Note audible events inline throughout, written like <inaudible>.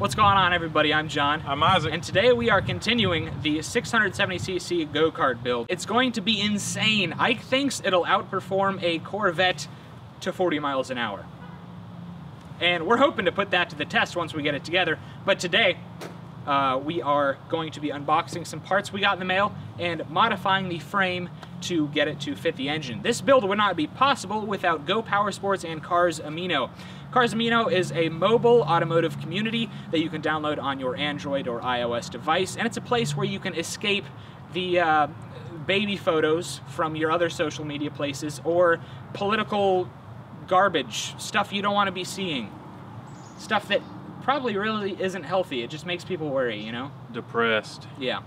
What's going on, everybody? I'm John. I'm Isaac. And today we are continuing the 670cc go-kart build. It's going to be insane. Ike thinks it'll outperform a Corvette to 40 miles an hour. And we're hoping to put that to the test once we get it together. But today, uh, we are going to be unboxing some parts we got in the mail and modifying the frame to get it to fit the engine. This build would not be possible without Go Power Sports and Cars Amino. Cars Amino is a mobile automotive community that you can download on your Android or iOS device, and it's a place where you can escape the uh, baby photos from your other social media places or political garbage, stuff you don't want to be seeing, stuff that probably really isn't healthy. It just makes people worry, you know? Depressed. Yeah.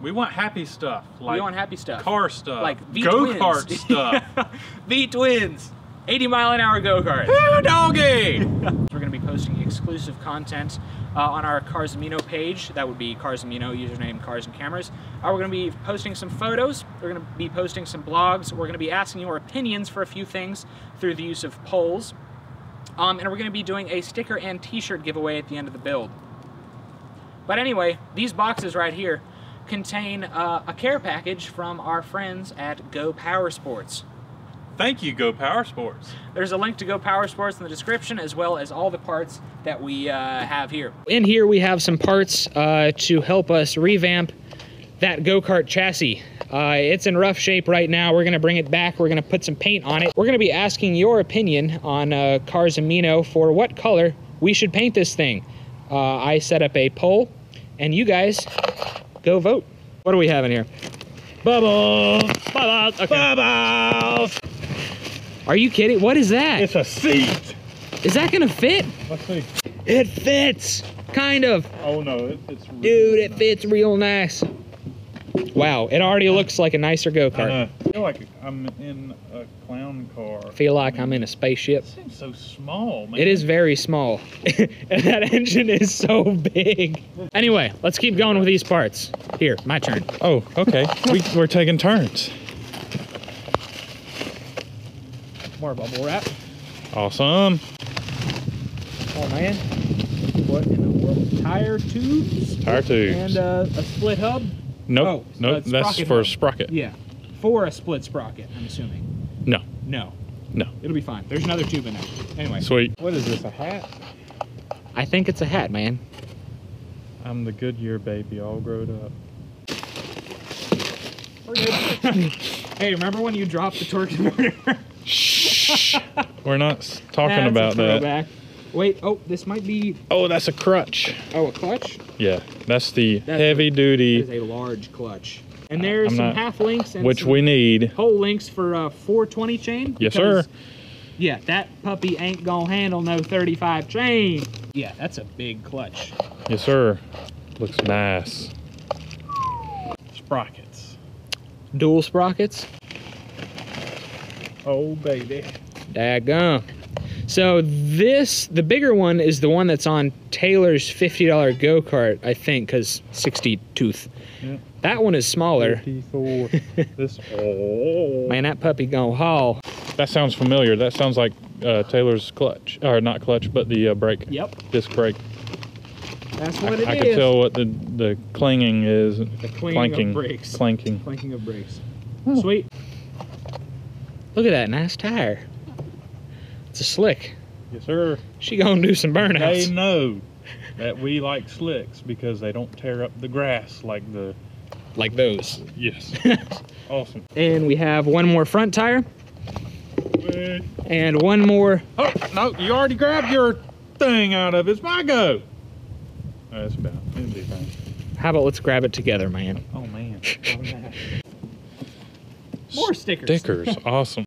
We want happy stuff. Like we want happy stuff. car stuff. Like V go kart <laughs> stuff. V twins. 80 mile an hour go karts. Woo, doggy! <laughs> We're going to be posting exclusive content uh, on our Cars Amino page. That would be Cars Amino, username Cars and Cameras. Uh, we're going to be posting some photos. We're going to be posting some blogs. We're going to be asking your opinions for a few things through the use of polls. Um, and we're going to be doing a sticker and t-shirt giveaway at the end of the build. But anyway, these boxes right here contain uh, a care package from our friends at Go Power Sports. Thank you, Go Power Sports. There's a link to Go Power Sports in the description, as well as all the parts that we uh, have here. In here, we have some parts uh, to help us revamp that go-kart chassis. Uh, it's in rough shape right now. We're gonna bring it back. We're gonna put some paint on it. We're gonna be asking your opinion on uh, Cars Amino for what color we should paint this thing. Uh, I set up a poll, and you guys go vote. What do we have in here? Bubbles! Bubbles! Okay. Bubbles! Are you kidding? What is that? It's a seat. Is that gonna fit? Let's see. It fits, kind of. Oh no, it, it's really Dude, it nice. fits real nice. Wow, it already looks like a nicer I go-kart. know. I feel like I'm in a clown car. I feel like I'm in a spaceship. It seems so small, man. It is very small. and <laughs> that engine is so big. Anyway, let's keep going with these parts. Here, my turn. Oh, okay. we, we're taking turns. More bubble wrap. Awesome. Oh man. What in the world? Tire tubes Tire tubes. and uh, a split hub. nope. oh, nope. That's sprocket for a sprocket. Yeah. For a split sprocket, I'm assuming. No. No. No. It'll be fine. There's another tube in there. Anyway. Sweet. What is this? A hat? I think it's a hat, man. I'm the Goodyear baby, all grown up. <laughs> hey, remember when you dropped the torque converter? <laughs> Shh. We're not talking That's a about that. throwback. Wait, oh, this might be Oh, that's a crutch. oh a clutch. Yeah, that's the That's heavy It is duty, a large clutch. And there's I'm some not- half links and which some we need. whole links for a 420 chain. Yes, because, sir. Yeah, that puppy ain't gonna handle no 35 chain. Yeah, that's a big clutch. Yes, sir. Looks nice. Sprockets. Dual sprockets. Oh, baby. Daggum. So this, the bigger one is the one that's on Taylor's $50 go-kart, I think, because 60 tooth. Yep. That one is smaller. 54. <laughs> this. Oh. Man, that puppy gonna haul. That sounds familiar. That sounds like uh, Taylor's clutch, or not clutch, but the uh, brake, Yep, disc brake. that's I, what it is. I can tell what the the clanging is. The clanging clanking. of brakes. Clanking. Clanking of brakes. Oh. Sweet. Look at that nice tire. It's a slick. Yes, sir. She gonna do some burnouts. They know that we like slicks because they don't tear up the grass like the. Like those. Yes. <laughs> awesome. And we have one more front tire and one more. Oh no! You already grabbed your thing out of it. It's my go. Oh, that's about. Fine. How about let's grab it together, man? Oh man. <laughs> More stickers. Stickers. <laughs> awesome.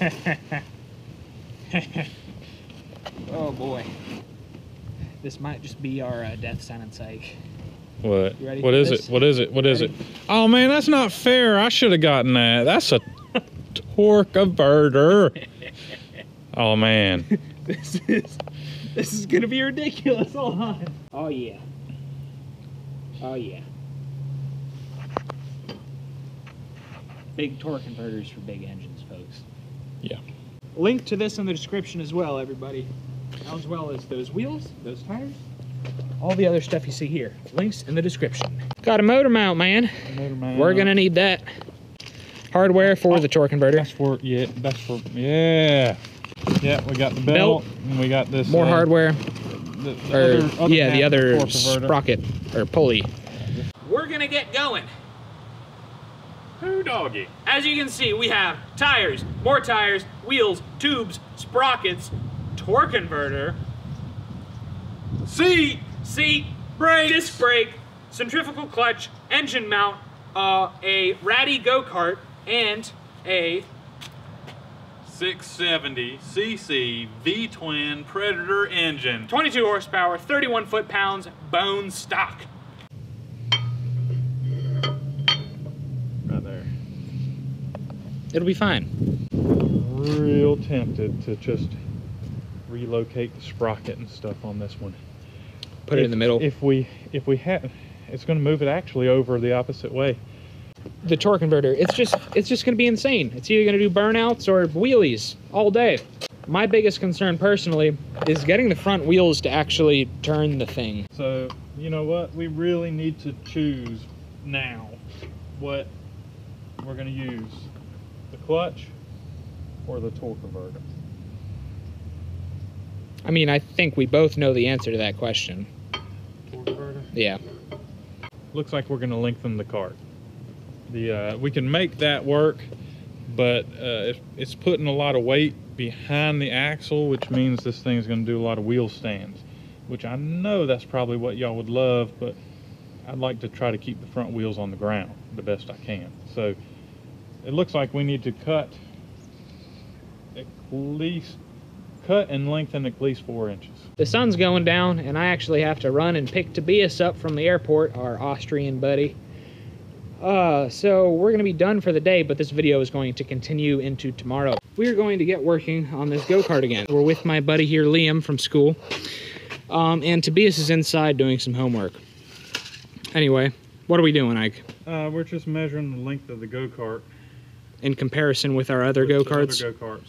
<laughs> Oh boy. This might just be our uh, death sentence, Ike. What? What is this? it? What is it? What is Ready? it? Oh man, that's not fair. I should have gotten that. That's a torque averter. <laughs> Oh man. This is this is gonna be ridiculous. Hold on. Oh yeah. Oh yeah. Big torque converters for big engines. Yeah. Link to this in the description as well, everybody. as well as those wheels, those tires, all the other stuff you see here. Links in the description. Got a motor mount, man. Motor mount. We're gonna need that. Hardware for the torque converter. That's for yeah. That's for yeah. Yeah, we got the belt, Belt. and we got this. More uh, hardware, the- the or other- other yeah, the other sprocket or pulley. We're gonna get going. Who doggy? As you can see, we have tires, more tires, wheels, tubes, sprockets, torque converter, seat, seat, brake, disc brake, centrifugal clutch, engine mount, uh, a ratty go-kart, and a 670 cc V twin Predator engine. 22 horsepower, 31 foot-pounds bone stock. Right there. It'll be fine. Real tempted to just relocate the sprocket and stuff on this one. Put it in the middle. If we if we have, it's going to move it actually over the opposite way. the torque converter, it's just it's just gonna be insane. It's either gonna do burnouts or wheelies all day. My biggest concern personally is getting the front wheels to actually turn the thing. So you know what? We really need to choose now what we're going to use: the clutch or the torque converter. I mean, I think we both know the answer to that question. Torque converter. Yeah. looks like we're going to lengthen the cart. The uh, we can make that work, but uh, it's, it's putting a lot of weight behind the axle, which means this thing's going to do a lot of wheel stands. Which I know that's probably what y'all would love, but I'd like to try to keep the front wheels on the ground the best I can. So it looks like we need to cut at least cut and lengthen at least four inches. The sun's going down, and I actually have to run and pick Tobias up from the airport, our Austrian buddy. Uh, so we're gonna be done for the day, but this video is going to continue into tomorrow. We're going to get working on this go-kart again. We're with my buddy here, Liam, from school. Um, and Tobias is inside doing some homework. Anyway, what are we doing, Ike? Uh, we're just measuring the length of the go kart In comparison with our other go-karts? Other go-karts.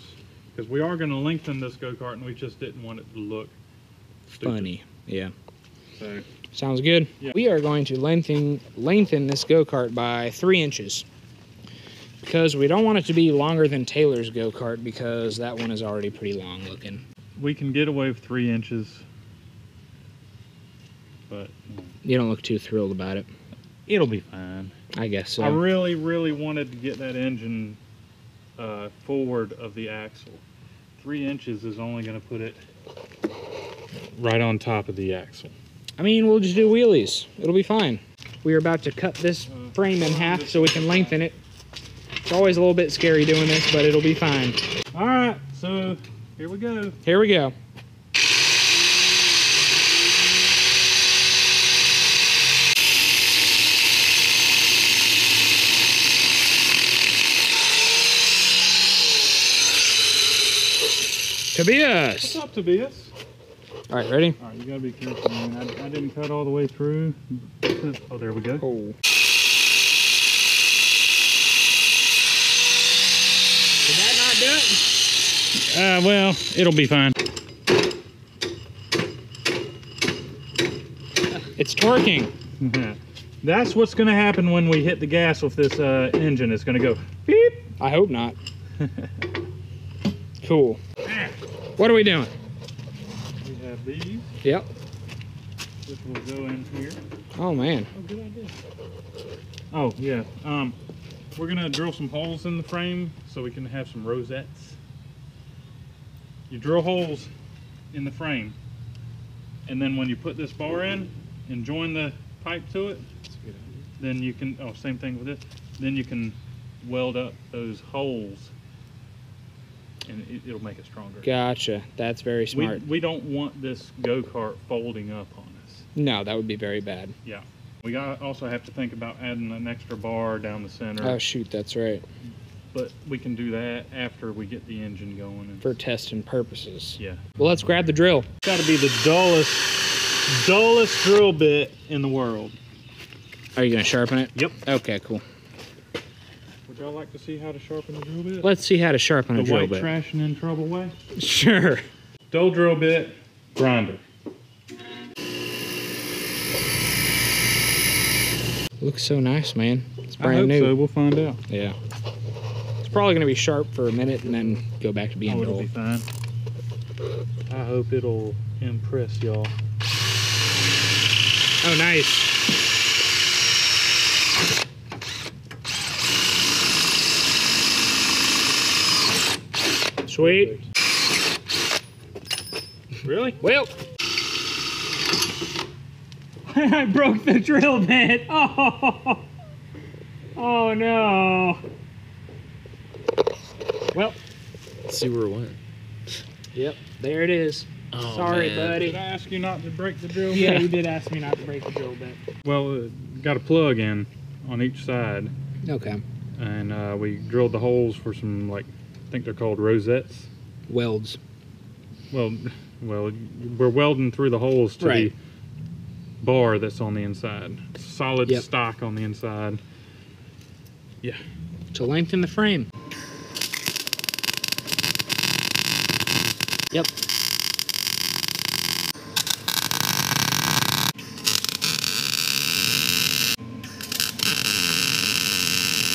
Because we are going to lengthen this go-kart, and we just didn't want it to look stupid. Funny, yeah. So Sounds good. Yeah. We are going to lengthen lengthen this go kart by three inches because we don't want it to be longer than Taylor's go kart because that one is already pretty long looking. we can get away with three inches, but You don't look too thrilled about it. it'll be fine. I guess so. I really, really wanted to get that engine uh, forward of the axle. Three inches is only going to put it right on top of the axle. I mean, we'll just do wheelies. It'll be fine. We are about to cut this frame in half so we can lengthen it. It's always a little bit scary doing this, but it'll be fine. All right, so here we go. Here we go. Tobias! What's up, Tobias? All right, ready? All right, you gotta be careful, man. I, I didn't cut all the way through. Oh, there we go. Oh. Did that not do it? Uh, well, it'll be fine. It's twerking. <laughs> That's what's gonna happen when we hit the gas with this uh, engine. It's gonna go beep. I hope not. <laughs> cool. What are we doing? We have these, Yep. which will go in here. Oh man. Oh, good idea. Oh yeah. Um, we're gonna drill some holes in the frame so we can have some rosettes. You drill holes in the frame, and then when you put this bar in and join the pipe to it, then you can. Oh, same thing with this. Then you can weld up those holes, and it, it'll make it stronger. Gotcha. That's very We, smart. we don't want this go kart folding up on us. No, that would be very bad. Yeah. We got also have to think about adding an extra bar down the center, Oh shoot, that's right. but we can do that after we get the engine going. And, For testing purposes. yeah, Well, let's grab the drill. got to be the dullest, dullest drill bit in the world. Are you gonna sharpen it? Yep. Okay, cool. Y'all like to see how to sharpen the drill bit? Let's see how to sharpen a the drill white bit. trash and in trouble way. Sure. Dull drill bit grinder. Looks so nice, man. It's I brand hope new. so. We'll find out. Yeah. It's probably gonna be sharp for a minute and then go back to being Oh, it'll dull. be fine. I hope it'll impress y'all. Oh, nice. Sweet. Really? Well. <laughs> I broke the drill bit. <laughs> Oh. Oh no. Well, Let's see where it went. yep, there it is. Oh, Sorry, man. Did. I ask you not to break the drill? Yeah, bit? you <laughs> did ask me not to break the drill bit. Well, uh, got a plug in on each side, Okay. and uh, we drilled the holes for some like, I think they're called rosettes. Welds. Well, well, we're welding through the holes to Right. the bar that's on the inside. Solid Yep. stock on the inside. Yeah. To lengthen the frame. Yep.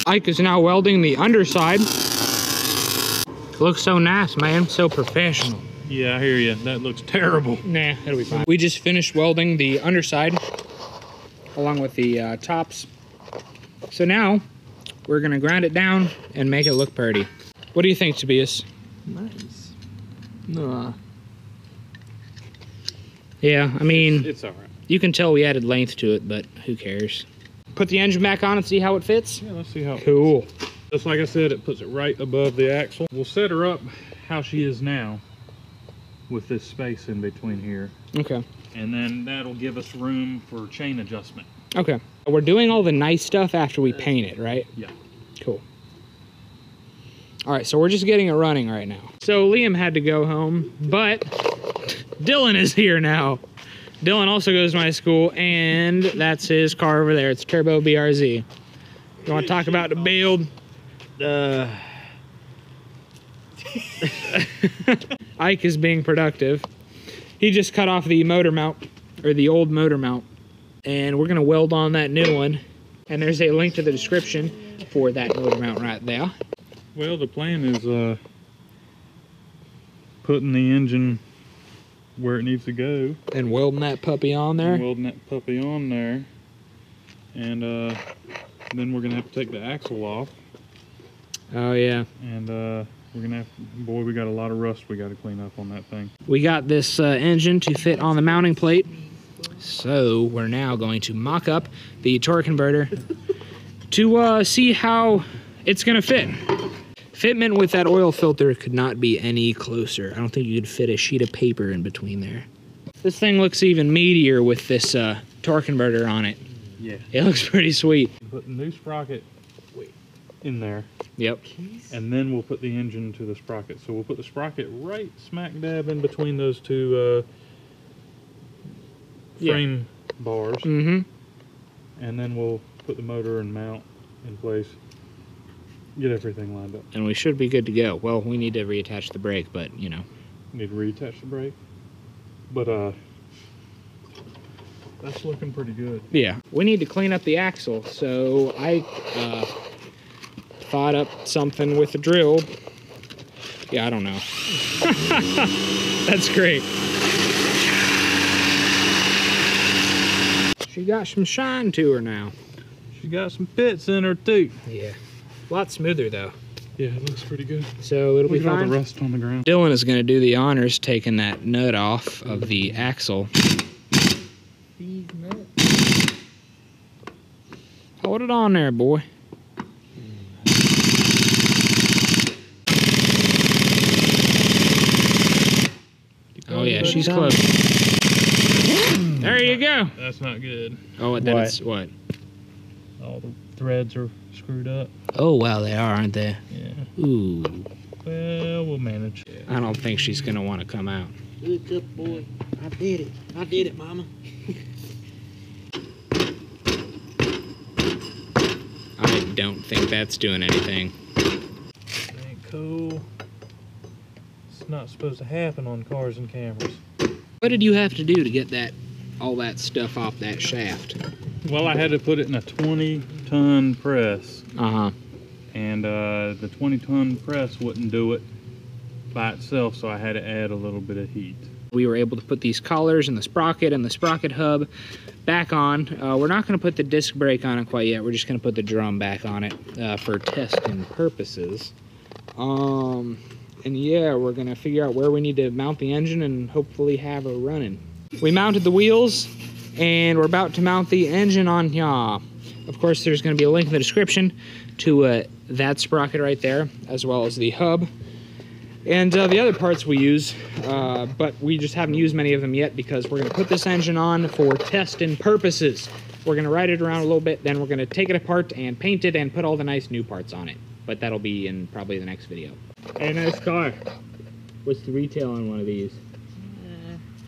Ike is now welding the underside. Looks so nice, man. So professional. Yeah, I hear you. That looks terrible. Nah, it'll be fine. We just finished welding the underside along with the uh, tops. So now we're gonna grind it down and make it look pretty. What do you think, Tobias? Nice. Nah. Yeah, I mean, It's all right. you can tell we added length to it, but who cares? Put the engine back on and see how it fits. Yeah, let's see how. Cool. Just like I said, it puts it right above the axle. We'll set her up how she is now, with this space in between here, Okay. and then that'll give us room for chain adjustment. Okay. We're doing all the nice stuff after we paint it, right? Yeah. Cool. All right, so we're just getting it running right now. So Liam had to go home, but Dylan is here now. Dylan also goes to my school, and that's his car over there. It's Turbo BRZ. You want to talk about the build? Uh, Ike is being productive. He just cut off the motor mount, or the old motor mount, and we're gonna weld on that new one. And there's a link to the description for that motor mount right there. Well, the plan is uh, putting the engine where it needs to go, And welding that puppy on and there. welding that puppy on there, and uh, then we're gonna have to take the axle off, Oh yeah. and uh, we're gonna have. Boy, we got a lot of rust we got to clean up on that thing. We got this uh, engine to fit on the mounting plate. So we're now going to mock up the torque converter <laughs> to uh, see how it's gonna fit. Fitment with that oil filter could not be any closer. I don't think you could fit a sheet of paper in between there. This thing looks even meatier with this uh, torque converter on it. Yeah. It looks pretty sweet. Put the new sprocket in there, Yep. and then we'll put the engine to the sprocket. So we'll put the sprocket right smack dab in between those two uh, Yeah. frame bars, Mm-hmm. and then we'll put the motor and mount in place. Get everything lined up. And we should be good to go. Well, we need to reattach the brake, but you know. Need to reattach the brake, but uh, that's looking pretty good. Yeah. We need to clean up the axle, so I uh, thought up something with a drill. Yeah, I don't know. <laughs> That's great. She got some shine to her now. She got some pits in her too. Yeah. A lot smoother though. Yeah, it looks pretty good. So it'll Look be at all the rust on the ground. Dylan is going to do the honors taking that nut off of the axle. Hold it on there, boy. Oh, yeah, she's close. There you go. That's not good. Oh, then What? it's what? All the threads are screwed up. Oh wow, they are, aren't they? Yeah. Ooh, Well, we'll manage. I don't think she's gonna want to come out. good, good boy. I did it. I did it, mama. I don't think that's doing anything. Ain't cool. It's not supposed to happen on cars and cameras. What did you have to do to get that all that stuff off that shaft? Well, I had to put it in a 20 ton press, Uh huh. and uh, the 20 ton press wouldn't do it by itself, so I had to add a little bit of heat. We were able to put these collars and the sprocket and the sprocket hub back on. Uh, we're not going to put the disc brake on it quite yet. We're just going to put the drum back on it uh, for testing purposes. Um, and yeah, we're to figure out where we need to mount the engine and hopefully have her running. We mounted the wheels and we're about to mount the engine on here. Of course, there's to be a link in the description to uh, that sprocket right there, as well as the hub and uh, the other parts we use, uh, but we just haven't used many of them yet because we're to put this engine on for testing purposes. We're to ride it around a little bit, then we're to take it apart and paint it and put all the nice new parts on it. But that'll be in probably the next video. Hey, nice car. What's the retail on one of these?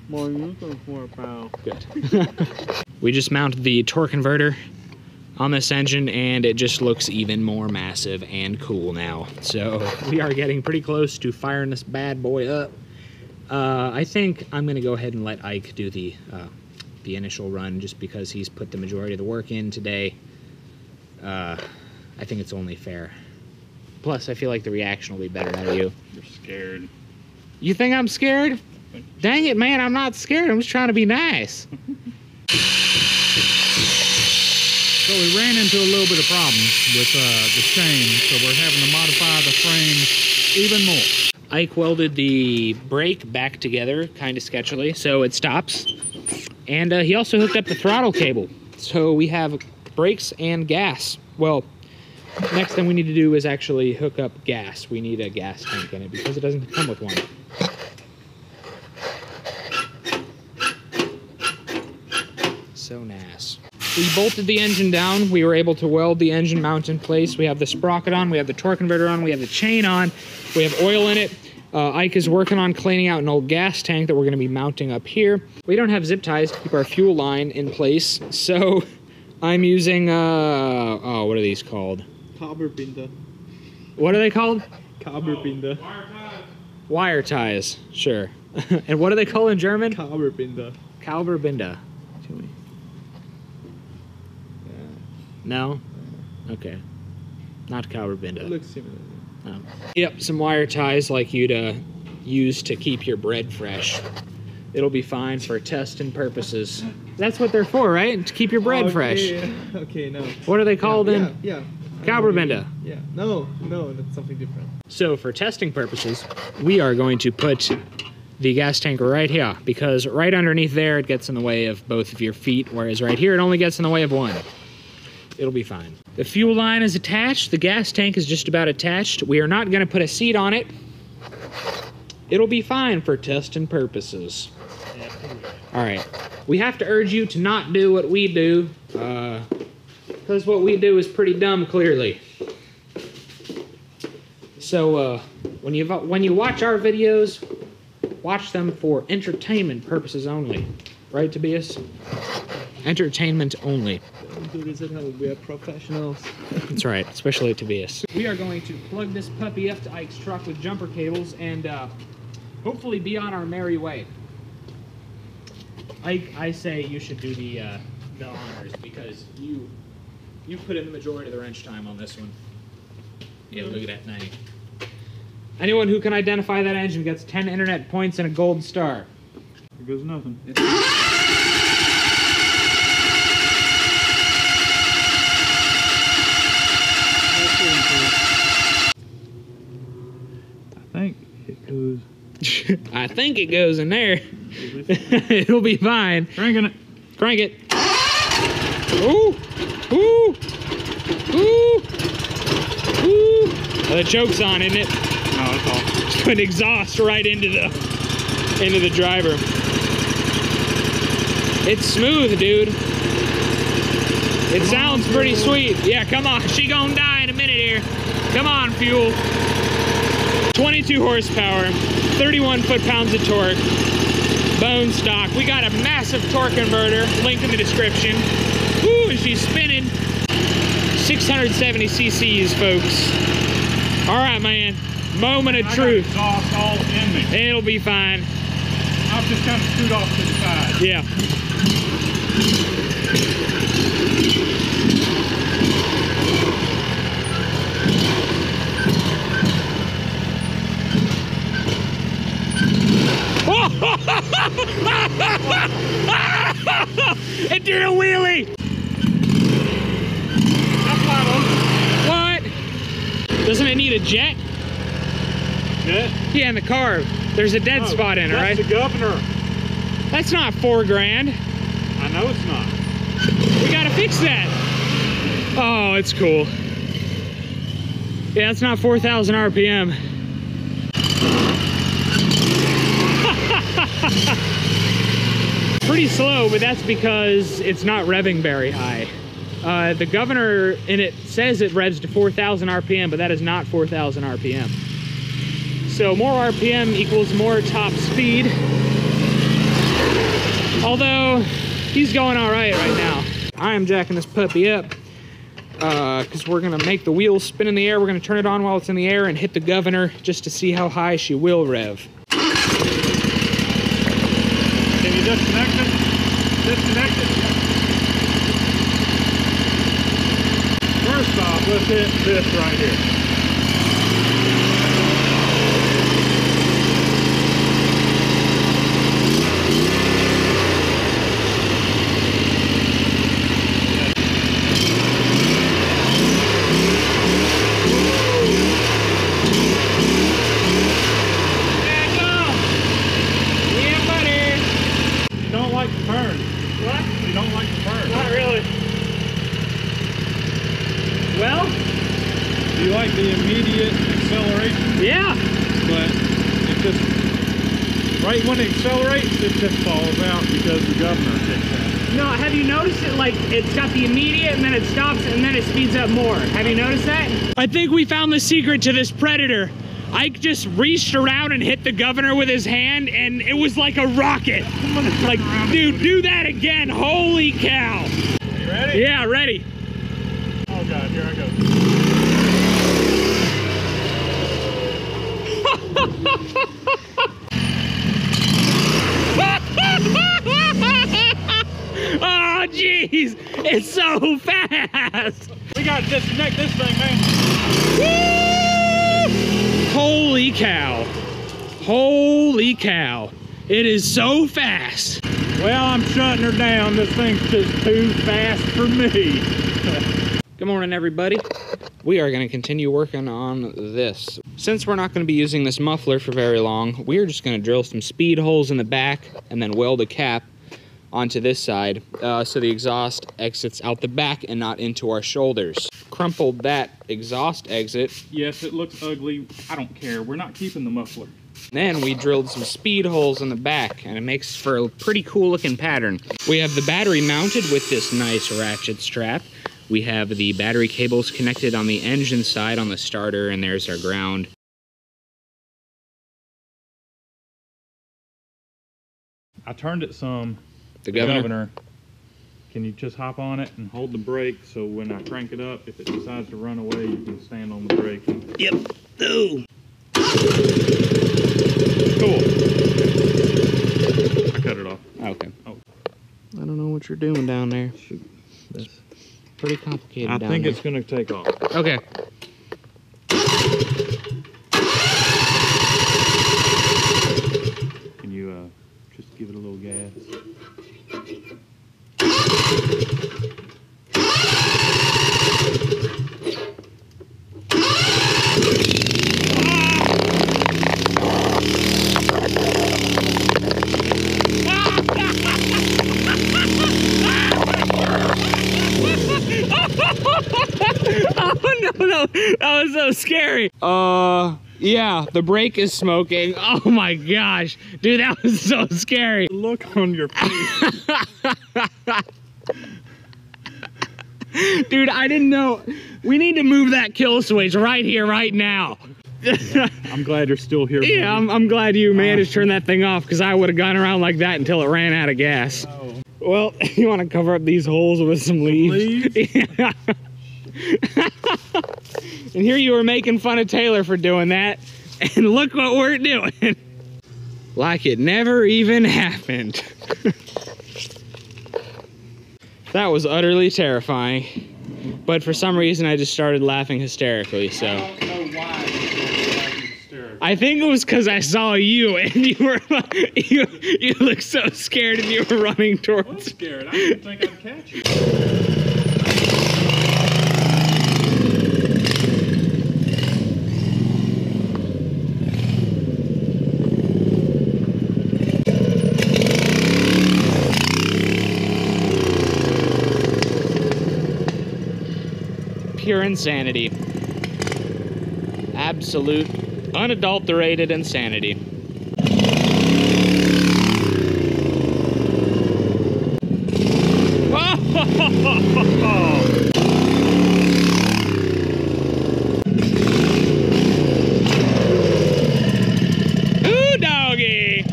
More than for a pound. Good. <laughs> we just mounted the torque converter on this engine and it just looks even more massive and cool now. So <laughs> we are getting pretty close to firing this bad boy up. Uh, I think I'm gonna go ahead and let Ike do the uh, the initial run just because he's put the majority of the work in today. Uh, I think it's only fair. Plus, I feel like the reaction will be better out of you. You're scared. You think I'm scared? Dang it, man, I'm not scared. I'm just trying to be nice. <laughs> So we ran into a little bit of problems with uh, the chain, so we're having to modify the frame even more. Ike welded the brake back together kind of sketchily so it stops. And uh, he also hooked up the throttle cable. So we have brakes and gas. Well, next thing we need to do is actually hook up gas. We need a gas tank in it because it doesn't come with one. So nice. We bolted the engine down. We were able to weld the engine mount in place. We have the sprocket on, we have the torque converter on, we have the chain on, we have oil in it. Uh, Ike is working on cleaning out an old gas tank that we're going to be mounting up here. We don't have zip ties to keep our fuel line in place, so <laughs> I'm using, uh, oh, what are these called? Kabelbinder. What are they called? Kabelbinder. Wire ties, sure. <laughs> and what do they call in German? Kabelbinder. Kalberbinde. No? Okay. Not Kalberbinde. Looks similar. Yep, some wire ties like you'd uh, use to keep your bread fresh. It'll be fine for testing purposes. That's what they're for, right? To keep your bread okay, fresh. Okay, no. What are they called yeah, in? Yeah. yeah. Kalberbinde. Yeah. No, no, that's something different. So for testing purposes, we are going to put the gas tank right here because right underneath there it gets in the way of both of your feet, whereas right here it only gets in the way of one. It'll be fine. The fuel line is attached. The gas tank is just about attached. We are not going to put a seat on it. It'll be fine for testing purposes. All right. We have to urge you to not do what we do, uh, because what we do is pretty dumb, clearly. So uh, when you when you watch our videos, watch them for entertainment purposes only, right, Tobias? Entertainment only. This at home. We are professionals. That's right, especially Tobias. We are going to plug this puppy up to Ike's truck with jumper cables and uh, hopefully be on our merry way. Ike, I say you should do the uh, the honors because you you put in the majority of the wrench time on this one. Yeah, look at that thing. Anyone who can identify that engine gets 10 internet points and a gold star. Here goes nothing. <laughs> I think it goes. <laughs> I think it goes in there. It'll be fine. <laughs> Cranking it. Crank it. Ooh! Ooh! Ooh! Ooh! Oh, the choke's on, isn't it? No, that's all. Just <laughs> put exhaust right into the into the driver. It's smooth, dude. It sounds pretty sweet. Yeah, come on. She gonna die in a minute here. Come on, fuel. 22 horsepower, 31 foot-pounds of torque, bone stock. We got a massive torque converter, link in the description. And she's spinning. 670 cc's, folks. All right, man. Moment of I truth. exhaust all in me. It'll be fine. I just kind of scoot off to the side. Yeah. it did a wheelie! That's wide open. What? Doesn't it need a jet? Yeah. Yeah, in the car. There's a dead Oh, spot in it, right? that's the governor. That's not four grand. I know it's not. We gotta fix that. Oh, it's cool. Yeah, it's not 4,000 RPM. <laughs> Pretty slow, but that's because it's not revving very high. Uh, the governor in it says it revs to 4,000 RPM, but that is not 4,000 RPM. So more RPM equals more top speed. Although he's going all right right now. I am jacking this puppy up because we're gonna make the wheels spin in the air. We're gonna turn it on while it's in the air and hit the governor just to see how high she will rev. Can you disconnect it? Disconnect it. Off, let's this right here. Yeah, buddy. You don't like to turn. What? You don't like to turn. Not really. Well, You like the immediate acceleration, yeah. but it just right when it accelerates, it just falls out because the governor kicks in. No, have you noticed it? Like, it's got the immediate and then it stops and then it speeds up more. Have you noticed that? I think we found the secret to this predator. Ike just reached around and hit the governor with his hand and it was like a rocket. Like, dude, do that again. Holy cow. You ready? Yeah, ready. Oh god, here I go. <laughs> oh, jeez. It's so fast. Gotta disconnect this thing, man. Holy cow. Holy cow. It is so fast. Well, I'm shutting her down. This thing's just too fast for me. <laughs> Good morning, everybody. We are going to continue working on this. Since we're not going to be using this muffler for very long, we're just going to drill some speed holes in the back and then weld a cap onto this side uh, so the exhaust exits out the back and not into our shoulders. Crumpled that exhaust exit. Yes, it looks ugly. I don't care. We're not keeping the muffler. Then we drilled some speed holes in the back and it makes for a pretty cool looking pattern. We have the battery mounted with this nice ratchet strap. We have the battery cables connected on the engine side on the starter and there's our ground. I turned it some. The governor. Can you just hop on it and hold the brake so when I crank it up, if it decides to run away, you can stand on the brake. and- Yep. Ooh. Cool. I cut it off. Okay. Oh. I don't know what you're doing down there. Shoot. That's Pretty complicated I down think there. it's gonna take off. Okay. Can you uh, just give it a little gas? <laughs> oh no no. That was so scary. Uh yeah the brake is smoking. <laughs> Oh my gosh. Dude that was so scary. Look on your <laughs> face. dude i didn't know. We need to move that kill switch right here right now. I'm glad you're still here. buddy. yeah i'm, I'm glad you managed to turn that thing off because i would have gone around like that until it ran out of gas. Oh. well you want to cover up these holes with some leaves, yeah <laughs> and here you were making fun of taylor for doing that and look what we're doing <laughs> like it never even happened. <laughs> that was utterly terrifying. But for some reason, I just started laughing hysterically, so. I don't know why you're laughing hysterically. I think it was because I saw you and you were you you looked so scared and you were running I'm towards. scared. I didn't think I'd catch you. Pure insanity. Absolute, unadulterated insanity. Ooh, doggy!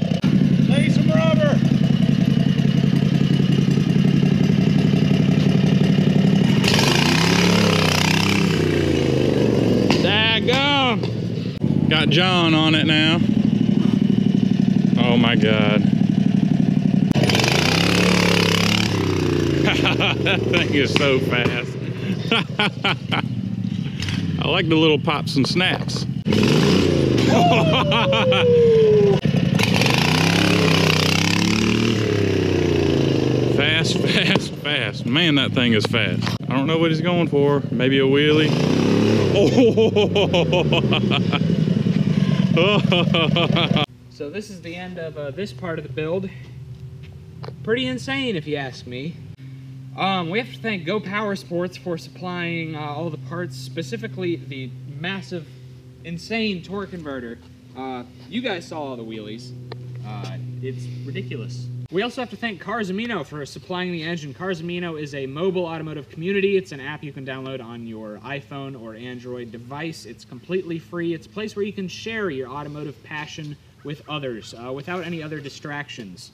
Lay some rubber. Daggum! Got John on it now. Oh my god. <laughs> that thing is so fast. <laughs> I like the little pops and snaps. <laughs> fast, fast, fast. Man, that thing is fast. I don't know what he's going for. Maybe a wheelie. Oh. So this is the end of uh, this part of the build. Pretty insane, if you ask me. Um, we have to thank Go Power Sports for supplying uh, all the parts, specifically the massive, insane torque converter. Uh, you guys saw all the wheelies. Uh, it's ridiculous. We also have to thank Cars Amino for supplying the engine. Cars Amino is a mobile automotive community. It's an app you can download on your iPhone or Android device. It's completely free. It's a place where you can share your automotive passion with others uh, without any other distractions.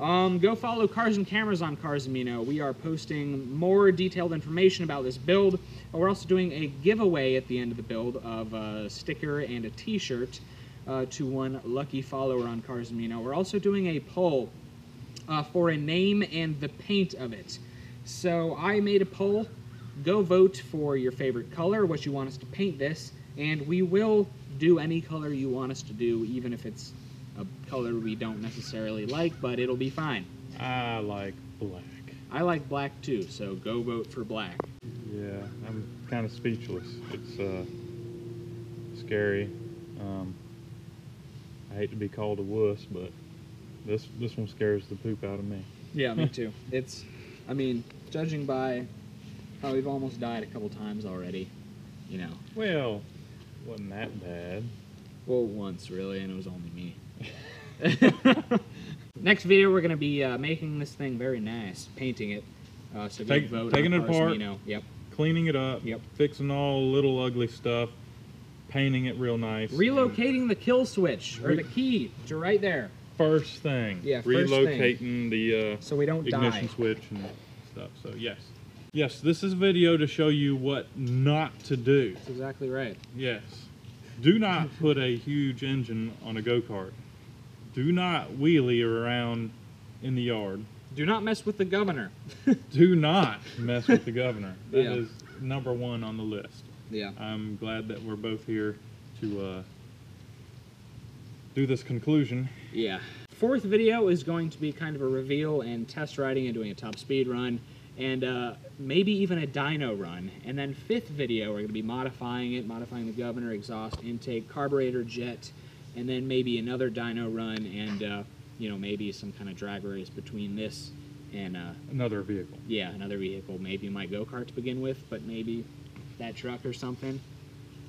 Um, go follow Cars and Cameras on Cars Amino. We are posting more detailed information about this build. We're also doing a giveaway at the end of the build of a sticker and a t-shirt uh, to one lucky follower on Cars Amino. We're also doing a poll uh, for a name and the paint of it. So I made a poll. Go vote for your favorite color, what you want us to paint this, and we will do any color you want us to do, even if it's a color we don't necessarily like, but it'll be fine. I like black. I like black too, so go vote for black. Yeah, I'm kind of speechless. It's uh, scary. Um, I hate to be called a wuss, but this this one scares the poop out of me. Yeah, me <laughs> too. It's, I mean, judging by how we've almost died a couple times already, you know. Well, wasn't that bad. Well, once really, and it was only me. <laughs> Next video, we're gonna be uh, making this thing very nice, painting it. Uh, so Take- vote taking it apart. Yep. Cleaning it up. Yep. Fixing all little ugly stuff. Painting it real nice. Relocating the kill switch or the key to right there, First thing. Yeah, first thing. Relocating the uh, so we don't ignition die. switch and stuff. So yes, yes, this is a video to show you what not to do. That's exactly right. Yes, do not <laughs> put a huge engine on a go kart. Do not wheelie around in the yard. Do not mess with the governor. <laughs> <laughs> Do not mess with the governor. That is Yeah. number one on the list. Yeah. I'm glad that we're both here to uh, do this conclusion. Yeah. Fourth video is going to be kind of a reveal and test riding and doing a top speed run and uh, maybe even a dyno run. And then fifth video, we're going to be modifying it, modifying the governor, exhaust, intake, carburetor, jet, and then maybe another dyno run and, uh, you know, maybe some kind of drag race between this and, uh, Another vehicle. yeah, another vehicle. Maybe my go-kart to begin with, but maybe that truck or something.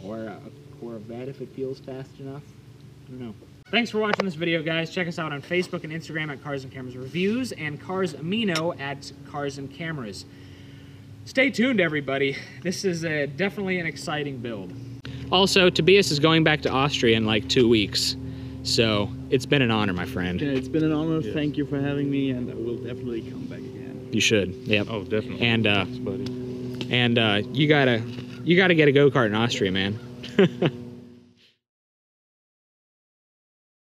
Or a Corvette if it feels fast enough. I don't know. Thanks for watching this video, guys. Check us out on Facebook and Instagram at Cars and Cameras Reviews and Cars Amino at Cars and Cameras. Stay tuned, everybody. This is a, definitely an exciting build. Also, Tobias is going back to Austria in like two weeks. So, it's been an honor, my friend. Yeah, it's been an honor. Yes. Thank you for having me, and I will definitely come back again. You should. Yep. Oh, definitely. And, uh, Thanks, buddy. And uh, you gotta, you gotta get a go-kart in Austria, man. <laughs>